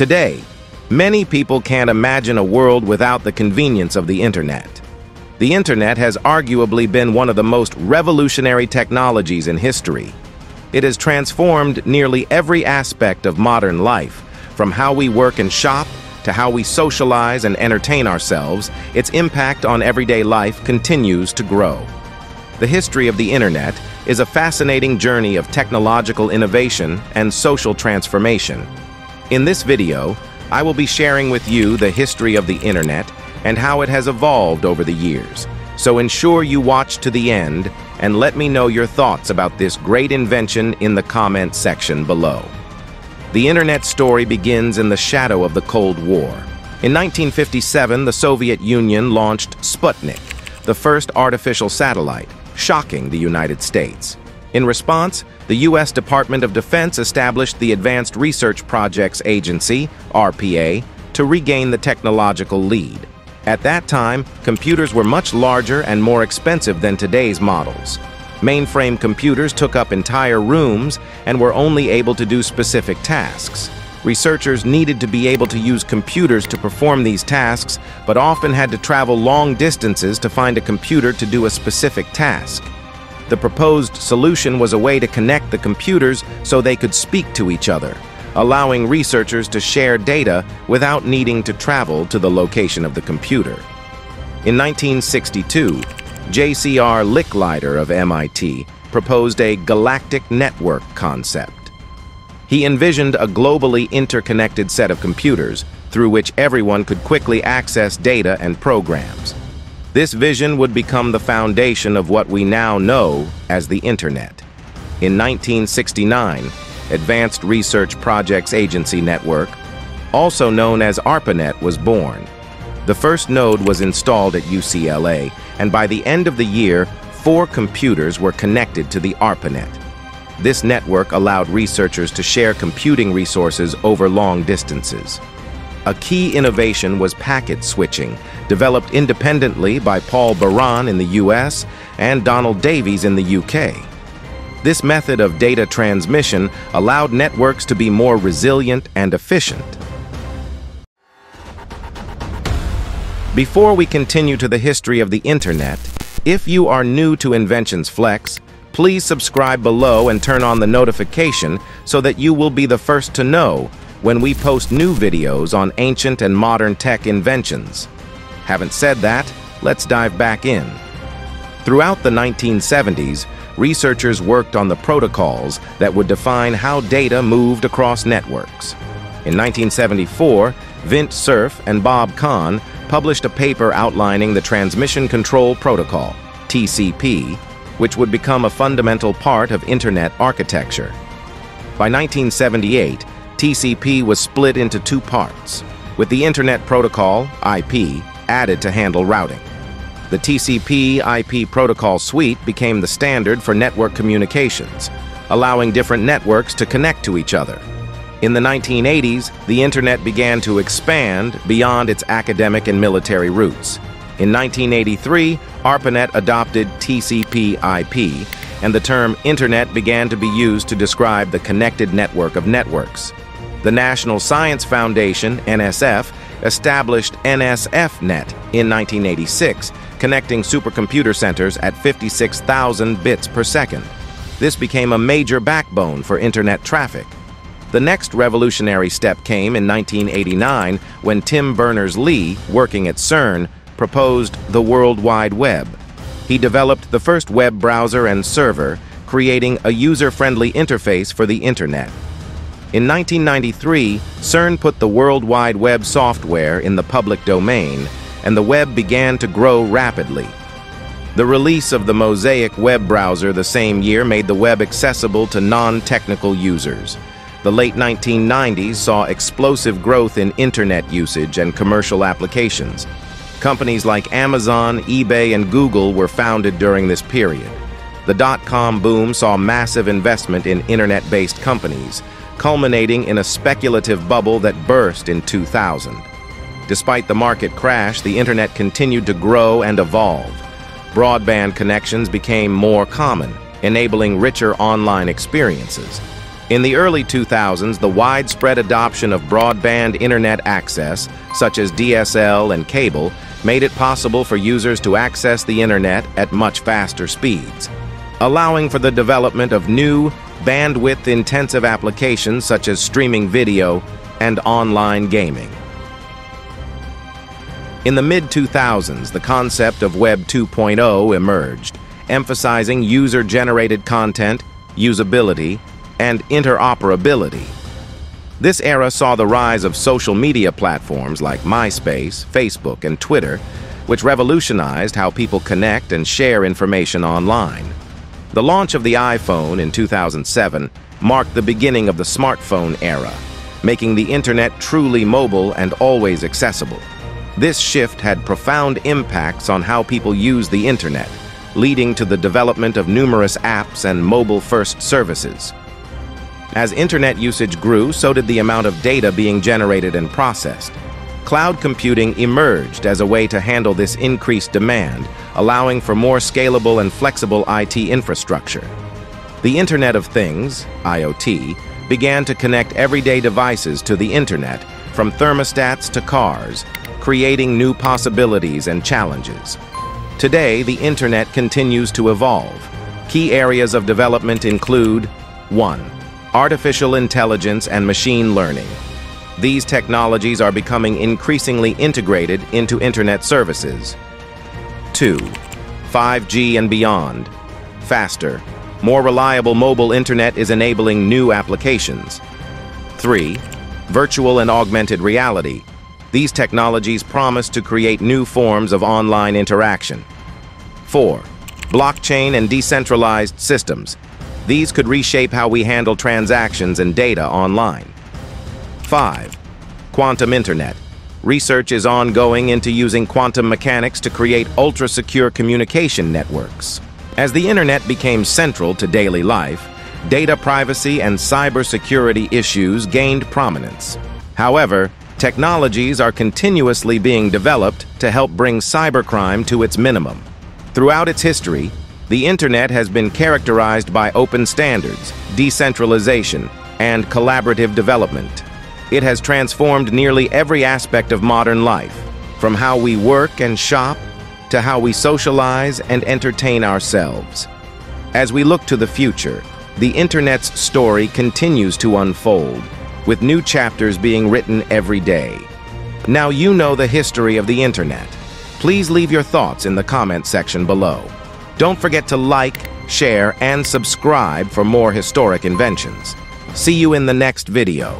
Today, many people can't imagine a world without the convenience of the internet. The internet has arguably been one of the most revolutionary technologies in history. It has transformed nearly every aspect of modern life, from how we work and shop to how we socialize and entertain ourselves, its impact on everyday life continues to grow. The history of the internet is a fascinating journey of technological innovation and social transformation. In this video, I will be sharing with you the history of the internet and how it has evolved over the years. So ensure you watch to the end and let me know your thoughts about this great invention in the comment section below. The internet story begins in the shadow of the Cold War. In 1957, the Soviet Union launched Sputnik, the first artificial satellite, shocking the United States. In response, the U.S. Department of Defense established the Advanced Research Projects Agency, ARPA, to regain the technological lead. At that time, computers were much larger and more expensive than today's models. Mainframe computers took up entire rooms and were only able to do specific tasks. Researchers needed to be able to use computers to perform these tasks, but often had to travel long distances to find a computer to do a specific task. The proposed solution was a way to connect the computers so they could speak to each other, allowing researchers to share data without needing to travel to the location of the computer. In 1962, J.C.R. Licklider of MIT proposed a galactic network concept. He envisioned a globally interconnected set of computers through which everyone could quickly access data and programs. This vision would become the foundation of what we now know as the Internet. In 1969, Advanced Research Projects Agency Network, also known as ARPANET, was born. The first node was installed at UCLA, and by the end of the year, four computers were connected to the ARPANET. This network allowed researchers to share computing resources over long distances. A key innovation was packet switching, developed independently by Paul Baran in the US and Donald Davies in the UK. This method of data transmission allowed networks to be more resilient and efficient. Before we continue to the history of the internet, if you are new to Inventions Flex, please subscribe below and turn on the notification so that you will be the first to know when we post new videos on ancient and modern tech inventions. Haven't said that? Let's dive back in. Throughout the 1970s, researchers worked on the protocols that would define how data moved across networks. In 1974, Vint Cerf and Bob Kahn published a paper outlining the Transmission Control Protocol, TCP, which would become a fundamental part of Internet architecture. By 1978, TCP was split into two parts, with the Internet Protocol, IP, added to handle routing. The TCP IP protocol suite became the standard for network communications, allowing different networks to connect to each other. In the 1980s, the Internet began to expand beyond its academic and military roots. In 1983, ARPANET adopted TCP/IP, and the term Internet began to be used to describe the connected network of networks. The National Science Foundation, NSF, established NSFNet in 1986, connecting supercomputer centers at 56,000 bits per second. This became a major backbone for Internet traffic. The next revolutionary step came in 1989 when Tim Berners-Lee, working at CERN, proposed the World Wide Web. He developed the first web browser and server, creating a user-friendly interface for the Internet. In 1993, CERN put the World Wide Web software in the public domain, and the web began to grow rapidly. The release of the Mosaic web browser the same year made the web accessible to non-technical users. The late 1990s saw explosive growth in internet usage and commercial applications. Companies like Amazon, eBay, and Google were founded during this period. The dot-com boom saw massive investment in internet-based companies, culminating in a speculative bubble that burst in 2000. Despite the market crash, the internet continued to grow and evolve. Broadband connections became more common, enabling richer online experiences. In the early 2000s, the widespread adoption of broadband internet access, such as DSL and cable, made it possible for users to access the internet at much faster speeds, allowing for the development of new, bandwidth-intensive applications such as streaming video and online gaming. In the mid-2000s, the concept of Web 2.0 emerged, emphasizing user-generated content, usability, and interoperability. This era saw the rise of social media platforms like MySpace, Facebook, and Twitter, which revolutionized how people connect and share information online. The launch of the iPhone in 2007 marked the beginning of the smartphone era, making the internet truly mobile and always accessible. This shift had profound impacts on how people use the internet, leading to the development of numerous apps and mobile-first services. As internet usage grew, so did the amount of data being generated and processed. Cloud computing emerged as a way to handle this increased demand, allowing for more scalable and flexible IT infrastructure. The Internet of Things, IoT, began to connect everyday devices to the internet, from thermostats to cars, creating new possibilities and challenges. Today, the internet continues to evolve. Key areas of development include 1. Artificial intelligence and machine learning. These technologies are becoming increasingly integrated into internet services. 2. 5G and beyond. Faster, more reliable mobile internet is enabling new applications. 3. Virtual and augmented reality. These technologies promise to create new forms of online interaction. 4. Blockchain and decentralized systems. These could reshape how we handle transactions and data online. 5. Quantum Internet. Research is ongoing into using quantum mechanics to create ultra-secure communication networks. As the Internet became central to daily life, data privacy and cybersecurity issues gained prominence. However, Technologies are continuously being developed to help bring cybercrime to its minimum. Throughout its history, the Internet has been characterized by open standards, decentralization, and collaborative development. It has transformed nearly every aspect of modern life, from how we work and shop to how we socialize and entertain ourselves. As we look to the future, the Internet's story continues to unfold, with new chapters being written every day. Now you know the history of the internet. Please leave your thoughts in the comment section below. Don't forget to like, share, and subscribe for more historic inventions. See you in the next video.